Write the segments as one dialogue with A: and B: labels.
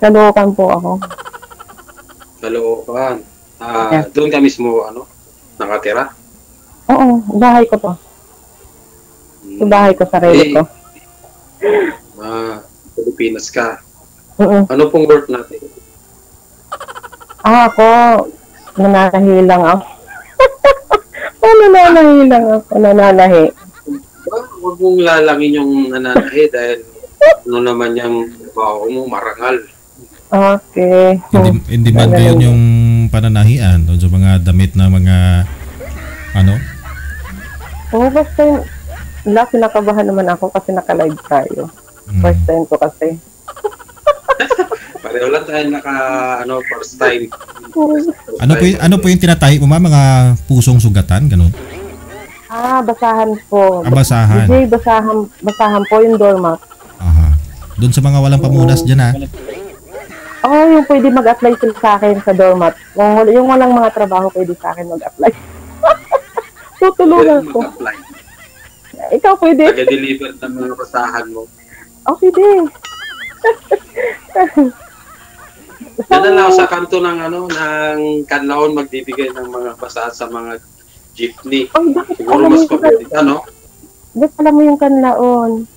A: Caloocan po ako.
B: Caloocan. Ah,
A: Yeah.
B: doon ka mismo, ano, nakatira?
A: Oo, bahay ko to. Sa bahay ko, sarili
B: Eh,
A: ko.
B: Ah, Pilipinas ka.
A: Oo.
B: Ano pong work natin?
A: Ah, ako, nananahi lang ako. oh, nananahi lang ako, nananahi.
B: Ah, Huwag mong lalangin yung nananahi dahil ano naman yung trabaho mo, marangal.
A: Okay.
C: Hindi, hindi man
A: Ganun.
C: gayon yung pananahian doon sa mga damit na mga ano?
A: Oo, basta yung, wala, kinakabahan naman ako kasi naka-live tayo.
C: Mm.
A: First time ko kasi.
B: Pareho lang tayo naka, ano, first time.
C: Ano po, ano po yung tinatahi mo ma? Mga pusong sugatan? Ganun?
A: Ah, basahan po.
C: Ah, basahan.
A: Hindi, basahan, basahan po yung doormat.
C: Aha. Doon sa mga walang pamunas dyan ha?
A: Oo, oh, yung pwede mag-apply sila sa akin sa doormat. Yung, yung walang mga trabaho pwede sa akin mag-apply. Tutulungan ko.
B: mag-apply.
A: Ikaw pwede?
B: Taga-deliver ng mga basahan mo.
A: Oh, pwede.
B: Yan na lang sa kanto ng ano ng Kanlaon magbibigay ng mga basahan sa mga jeepney.
A: Ay, bakit
B: Siguro mas pabilis, ano?
A: bakit alam mo yung kanlaon?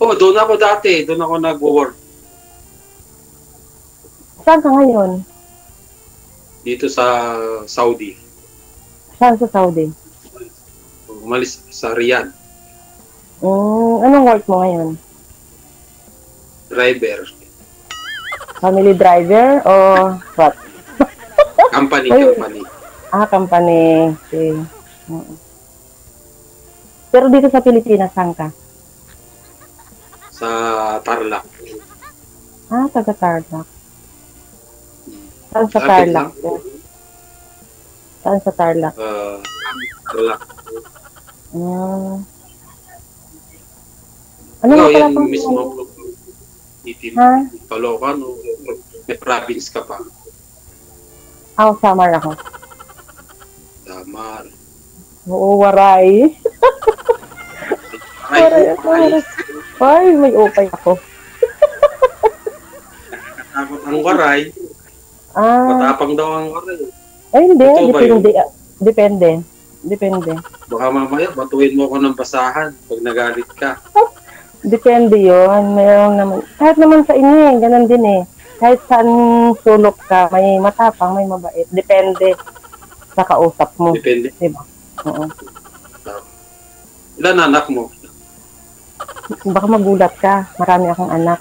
B: Oh, doon ako dati, doon ako nag-work
A: Saan ka ngayon?
B: dito sa Saudi.
A: Saan sa Saudi?
B: Umalis sa Riyadh,
A: Mm, anong work mo ngayon?
B: driver,
A: Family driver o what?
B: company,
A: Ay.
B: company.
A: Ah, company. Okay. Mm. Pero dito sa Pilipinas, saan ka?
B: Sa Tarlac.
A: Ah, taga Tarlac. Saan sa
B: Lapit
A: Tarlac? Saan sa Tarlac?
B: Uh, Tarlac.
A: Mm. Ano pala
B: yan
A: pang-
B: mismo itim.
A: Ha?
B: Palokan o may province ka pa.
A: Ah, Samar ako.
B: Damar.
A: Oo, waray.
B: Ay,
A: Waray,
B: ay,
A: waray. Ay, may upay ako.
B: takot ang waray.
A: Ah,
B: Matapang daw ang waray.
A: ay hindi.
B: Totoo?
A: Depende. ah, Depende. Depende.
B: Baka mamaya, batuin mo ako ng basahan pag nagalit ka.
A: Depende yun. Mayroon naman. Kahit naman sa inyo eh. Ganon din eh. Kahit saan sulok ka, may matapang, may mabait. Depende sa kausap mo.
B: Depende.
A: Diba? Oo.
B: Ilan anak mo?
A: Baka magulat ka. Marami akong anak.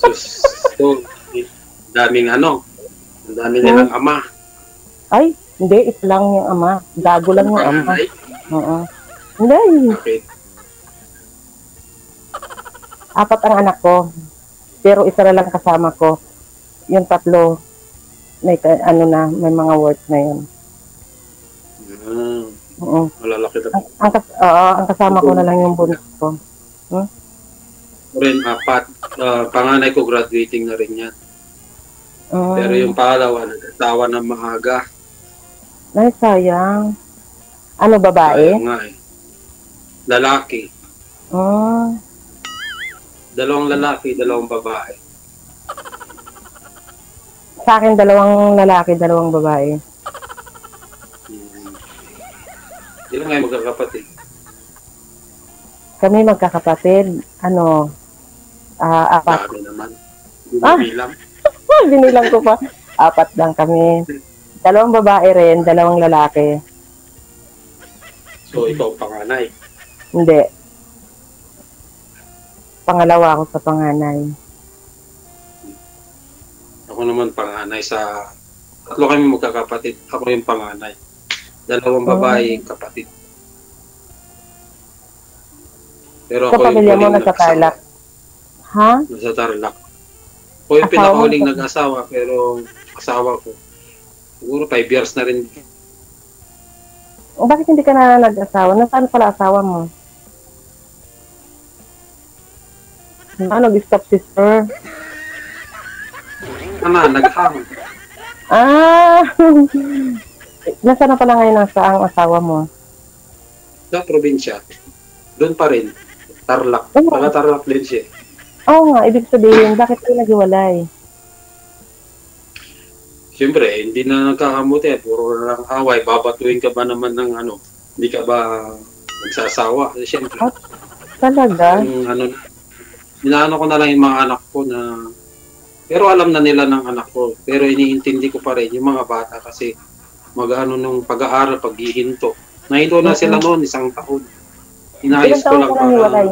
B: Sus, so, daming ano, ang dami nilang ama.
A: Ay, hindi. Isa lang yung ama. Gago lang yung ama.
B: Ay,
A: Oo. Hindi.
B: bakit?
A: Apat ang anak ko. Pero isa na lang kasama ko. Yung tatlo, may ano na, may mga work na yun.
B: Ah,
A: Oo.
B: malalaki na.
A: Ang, ang, kas- oo, ang kasama ko na lang yung bunso ko.
B: Rin, apat. Ah, panganay ko graduating na rin yan.
A: Mm.
B: Pero yung pangalawa, nagkatawa ng maaga.
A: Ay, sayang. Ano, babae?
B: nga eh. Lalaki.
A: Mm.
B: Dalawang lalaki, dalawang babae.
A: Sa akin, dalawang lalaki, dalawang babae.
B: Hmm. Ilan nga yung magkakapatid?
A: Kami magkakapatid, ano, ah, apat.
B: Dami naman. Hindi
A: Ah.
B: bilang.
A: Binilang ko pa. Apat lang kami. Dalawang babae rin, dalawang lalaki.
B: So, ikaw panganay.
A: Hindi. Pangalawa ako sa panganay.
B: Ako naman panganay sa... Tatlo kami magkakapatid. Ako yung panganay. Dalawang babae, kapatid. Pero
A: Sa
B: ako yung
A: pamilya mo, nasa. Tarlac? Ha?
B: Nasa Tarlac. Ako yung pinakahuling
A: nasa-
B: nag-asawa, pero asawa ko. Siguro 5 years na rin.
A: O bakit hindi ka na nag-asawa? Nasaan pala asawa mo? Ano, nag-stop sister?
B: Ano, naghang.
A: Ah! Nasaan na pala ngayon ang saang asawa mo?
B: Sa probinsya. Doon pa rin. Tarlac.
A: Oo.
B: Taga Tarlac din siya.
A: Oo nga, ibig sabihin, bakit kayo naghiwalay?
B: Siyempre, hindi na nagkakamuti. Puro na lang away. Babatuin ka ba naman ng ano? Hindi ka ba nagsasawa? Siyempre,
A: Ah. Talaga?
B: yung ano, inaano ko na lang yung mga anak ko na pero alam na nila ng anak ko. Pero iniintindi ko pa rin yung mga bata kasi mag-ano nung pag-aaral, paghihinto. Nahinto na sila noon, isang taon. Inayos ko lang
A: nang hiwalay?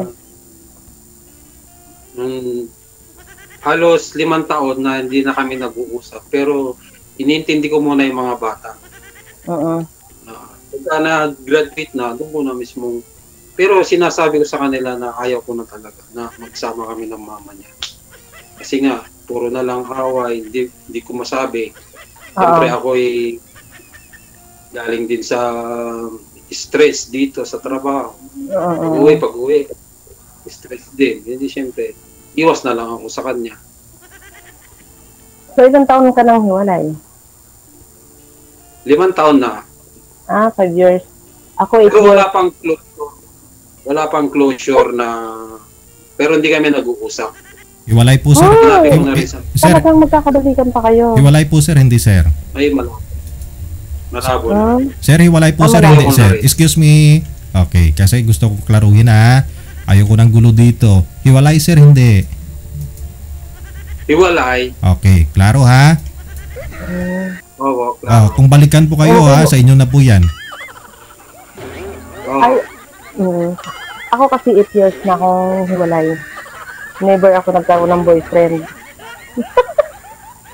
B: Mm, halos limang taon na hindi na kami nag-uusap. Pero iniintindi ko muna yung mga bata.
A: Oo.
B: na pagka na-graduate na, doon ko na mismo. Pero sinasabi ko sa kanila na ayaw ko na talaga na magsama kami ng mama niya. Kasi nga, puro na lang away, hindi, hindi ko masabi. Siyempre
A: Oo.
B: ako ay galing din sa stress dito sa trabaho.
A: Oo.
B: Pag uwi, pag uwi, stress din. Hindi siyempre, iwas na lang ako sa kanya.
A: So, ilang taon ka nang hiwalay?
B: Limang taon na.
A: Ah, five years. Ako, eight
B: Pero
A: years.
B: wala pang closure. Wala pang closure na pero hindi kami nag-uusap.
C: Hiwalay po sir.
A: Ah!
B: Sinabi ko na rin sa
C: Sir,
A: Talagang magkakabalikan pa kayo.
C: hiwalay po sir, hindi sir.
B: ay malabo. Malabo na.
A: Ah,
C: Sir, hiwalay po
A: Ah,
C: sir,
A: wala
C: hindi
B: akong
C: sir.
B: narinig.
C: Excuse me. Okay, kasi gusto ko klaruhin ha. Ayoko ng gulo dito. Hiwalay sir, hindi.
B: Hiwalay.
C: Okay, klaro ha.
B: Oo, klaro.
C: kung balikan po kayo ha, sa inyo na po yan.
B: Oo.
A: Ay, mm, ako kasi 8 years na akong hiwalay. Never ako nagkaroon ng boyfriend.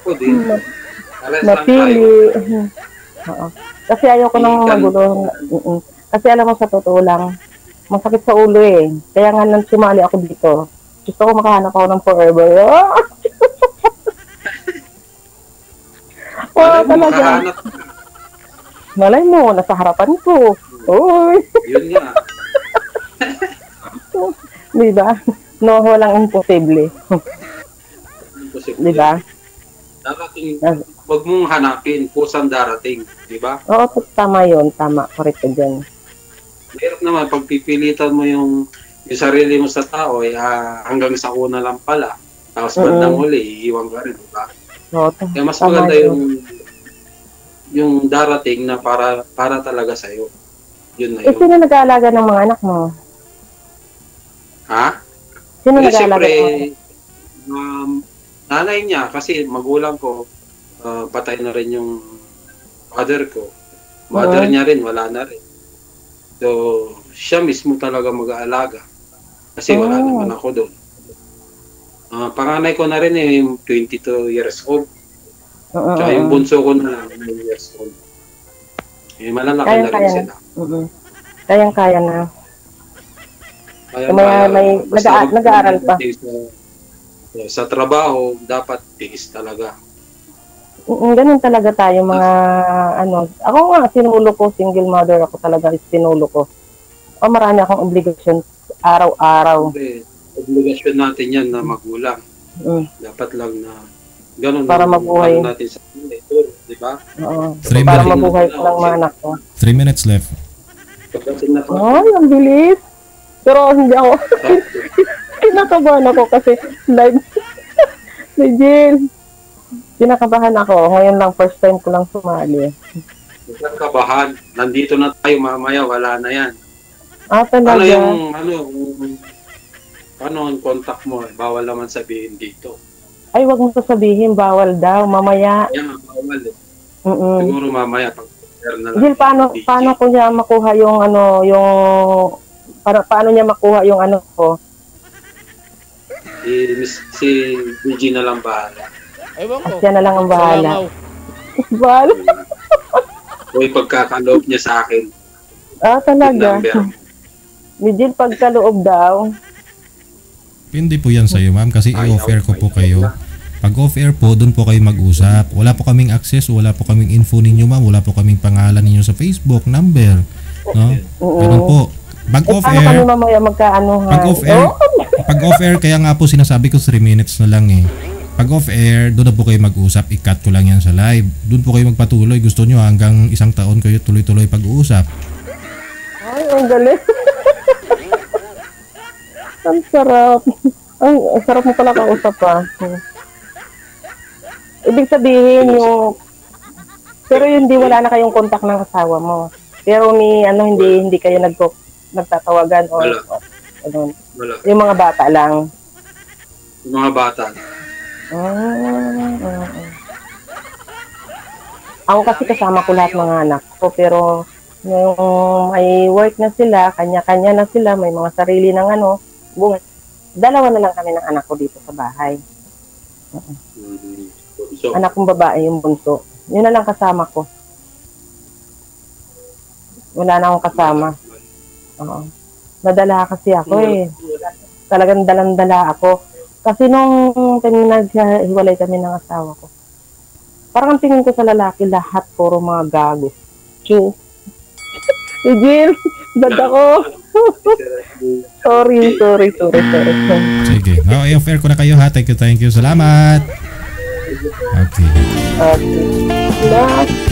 B: Ako din. Alas lang tayo.
A: Napili. Oo. Kasi ayaw ko nang magulo. Mm-mm. Kasi alam mo sa totoo lang, masakit sa ulo eh. Kaya nga nang sumali ako dito. Gusto ko makahanap ako ng forever. Oh!
B: Malay
A: Oo,
B: mo,
A: talaga.
B: makahanap ka.
A: Malay mo, nasa harapan ko. Uy,
B: Yun nga.
A: di ba? No, walang imposible.
B: Imposible.
A: Di ba?
B: Darating, wag mong hanapin, kusang darating. Di ba?
A: Oo, tama yun. Tama. Correct ka dyan.
B: Mahirap naman, pagpipilitan mo yung, yung sarili mo sa tao, eh, ah, hanggang sa una lang pala. Tapos
A: Oo.
B: bandang huli, iiwan ka rin, di ba?
A: Oo,
B: Kaya mas maganda
A: yun.
B: yung yung darating na para para talaga sa iyo. Yun na
A: Eh,
B: yun.
A: sino nag-aalaga ng mga anak mo?
B: Ha?
A: Sino
B: Eh,
A: nag-aalaga
B: siyempre, um, nanay niya, kasi magulang ko, ah, patay na rin yung father ko. Mother
A: Oo.
B: niya rin, wala na rin. So, siya mismo talaga mag-aalaga. Kasi wala
A: Oh.
B: naman ako doon. Ah, panganay ko na rin eh, yung 22 years old.
A: Oo,
B: Tsaka yung
A: oo.
B: bunso ko na 9 years old. Eh, malalaki
A: Kaya-
B: na rin
A: kaya.
B: sila.
A: Mm-mm. Kayang-kaya na.
B: Kaya,
A: May-
B: kaya,
A: may- nag-aaral pa.
B: Sa, sa trabaho, dapat tiis talaga.
A: Mm, ganun talaga tayo mga ano. Ako nga, sinulo ko, single mother ako talaga, sinulo ko. O marami akong obligasyon araw-araw.
B: Kasi obligasyon natin yan na magulang.
A: Mm,
B: Dapat lang na ganun.
A: Para
B: ang
A: mabuhay.
B: ano natin sa ito, di ba?
A: oo.
C: Three
A: Para
C: minutes.
A: mabuhay ko ng mga anak ko.
C: Three minutes left.
B: Na
A: Ay, ang bilis. Pero hindi ako, kinakabahan ako kasi live Jill. Kinakabahan ako. Ngayon lang, first time ko lang sumali.
B: Huwag kabahan. Nandito na tayo mamaya, wala na yan.
A: Ah,
B: Ano
A: talaga?
B: yung, ano, yung- ano ang contact mo? Bawal naman sabihin dito.
A: Ay, wag mo sasabihin, bawal daw. Mamaya.
B: Yan, bawal. eh.
A: Mm-mm.
B: Siguro mamaya pag na lang.
A: Jill, paano,
B: DJ.
A: paano ko niya makuha yung ano, yung, para, paano niya makuha yung ano ko?
B: Si, si DJ na lang bahala.
D: Ewan ko.
A: Siya na lang ang bahala. Bahala?
B: O yung pagkakaloob niya sa akin.
A: Ah, talaga. Ni Jill, pagkaloob daw.
C: Hindi po yan sa'yo ma'am kasi i-offer ko po kayo. Pag off-air po, doon po kayo mag-usap. Wala po kaming access, wala po kaming info ninyo ma'am, wala po kaming pangalan ninyo sa Facebook, number. No?
A: Oo.
C: Ganun po. Pag
A: Eh, paano kami
C: off-air,
A: mamaya magkaanuhan?
C: pag off-air,
A: Oh,
C: pag off-air, kaya nga po sinasabi ko 3 minutes na lang eh. Pag off-air, doon na po kayo mag-usap, i-cut ko lang yan sa live. Doon po kayo magpatuloy. Gusto nyo hanggang isang taon kayo tuloy-tuloy pag-uusap.
A: Ay, ang galing. ang sarap. Ay, ang sarap mo pala kausap pa. Ibig sabihin yung pero yun, hindi wala na kayong kontak ng asawa mo. Pero may ano hindi hindi kayo nagko nagtatawagan o
B: Wala.
A: o- ano,
B: Wala.
A: yung mga bata lang.
B: Yung mga bata.
A: Ah, ah, ah. Ako kasi kasama ko lahat mga anak ko pero yung may work na sila, kanya-kanya na sila, may mga sarili ng ano, buhay. Dalawa na lang kami ng anak ko dito sa bahay.
B: So,
A: Anak kong babae yung bunso. Yun na lang kasama ko. Wala na akong kasama. Oo. Nadala kasi ako eh. Talagang dalang-dala ako. Kasi nung naghiwalay kami ng asawa ko, parang ang tingin ko sa lalaki, lahat puro mga gago. Chew. Si Jill, bad ako. sorry, sorry, sorry, sorry.
C: Sige. No, i-offer ko na kayo ha. Thank you, thank you. Salamat. Okay.
A: Okay. Last